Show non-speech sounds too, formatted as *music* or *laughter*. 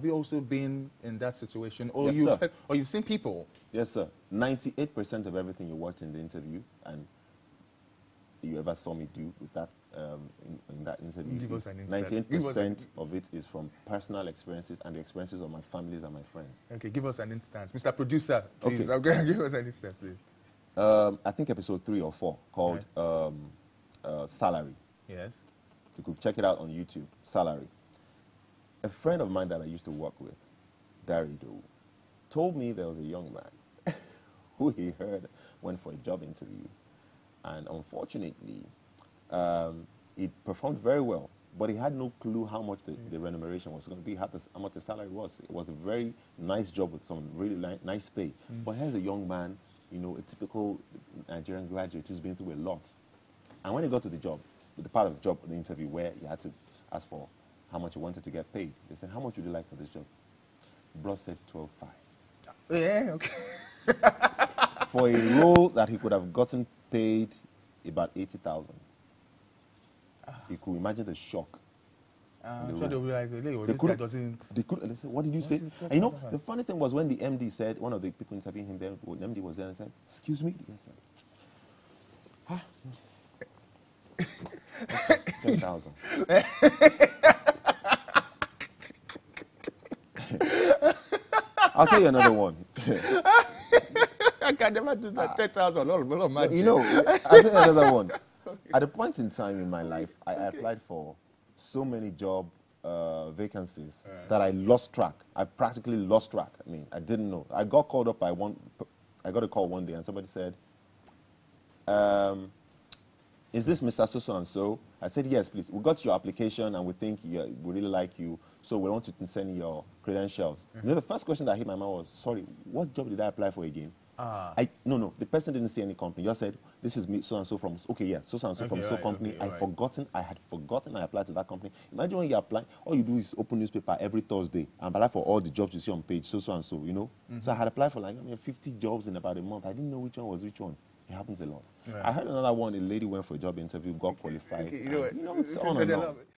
Have you also been in that situation, or Yes, you, sir. or you've seen people? Yes, sir. 98% of everything you watched in the interview and you ever saw me do with that um, in, in that interview. Give us an instance. Give us 98% of it is from personal experiences and the experiences of my families and my friends. Okay, give us an instance, Mr. Producer. Please, Okay. okay. *laughs* give us an instance, please. Um, I think episode three or four called um, uh, Salary. Yes. You could check it out on YouTube. Salary. A friend of mine that I used to work with, Darido, told me there was a young man *laughs* who he heard went for a job interview. And unfortunately, um, he performed very well, but he had no clue how much the, the remuneration was going to be, how, the, how much the salary was. It was a very nice job with some really li- nice pay. But here's a young man, you know, a typical Nigerian graduate who's been through a lot. And when he got to the job, the part of the job, the interview, where he had to ask for how much he wanted to get paid, they said, How much would you like for this job? Bro said 12.5. Yeah, okay. *laughs* For a role that he could have gotten paid about 80,000. You could imagine the shock. Uh, They were- sure they'll be like, "Leo, They this couldn't- doesn't. They could, they said, what did you say? And you know, the funny thing was when the MD said, one of the people interviewing him there, the MD was there and said, excuse me? Yes, sir. Ah. *laughs* 10,000. *laughs* I'll tell you another one. *laughs* I can never do that. 10,000. Lord, Lord, man. you know, I'll tell you *laughs* another one. At a point in time in my life, I applied for so many job uh, vacancies that I lost track. I practically lost track. I mean, I didn't know. I got called up by one. I got a call one day, and somebody said, um, "Is this Mr. So and so?" I said, "Yes, please. We got your application, and we think you, we really like you, so we want to send your credentials." You know, the first question that hit my mind was, "Sorry, what job did I apply for again?" Ah. I no no. The person didn't say any company. Just said this is me so and so from okay yeah so and so from Okay, so company. okay, I right. forgotten. I had forgotten I applied to that company. Imagine when you apply, all you do is open newspaper every Thursday and apply for all the jobs you see on page so so and so. You know. Mm-hmm. So I had applied for like I mean 50 jobs in about a month. I didn't know which one was which one. It happens a lot. Right. I heard another one. A lady went for a job interview, got qualified. Okay, you know what? and, you know it's on and on.